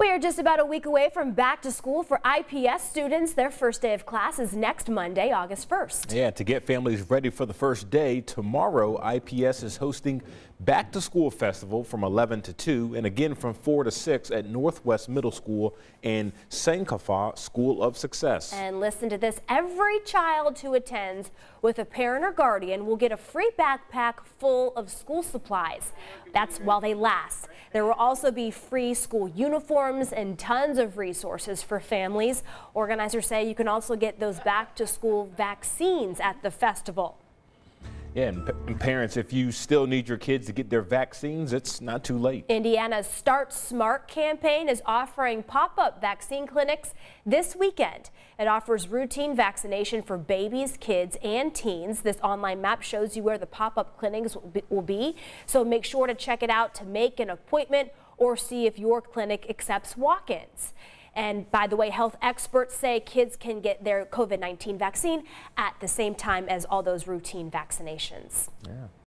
We are just about a week away from back to school for IPS students. Their first day of class is next Monday, August 1st. Yeah, to get families ready for the first day, tomorrow IPS is hosting Back to School Festival from 11 to 2 and again from 4 to 6 at Northwest Middle School and Sankofa School of Success. And listen to this, every child who attends with a parent or guardian will get a free backpack full of school supplies. That's while they last. There will also be free school uniforms and tons of resources for families. Organizers say you can also get those back to school vaccines at the festival. Yeah, and, parents, if you still need your kids to get their vaccines, it's not too late. Indiana's Start Smart campaign is offering pop-up vaccine clinics this weekend. It offers routine vaccination for babies, kids, and teens. This online map shows you where the pop-up clinics will be, so make sure to check it out to make an appointment or see if your clinic accepts walk-ins. And by the way, health experts say kids can get their COVID-19 vaccine at the same time as all those routine vaccinations. Yeah.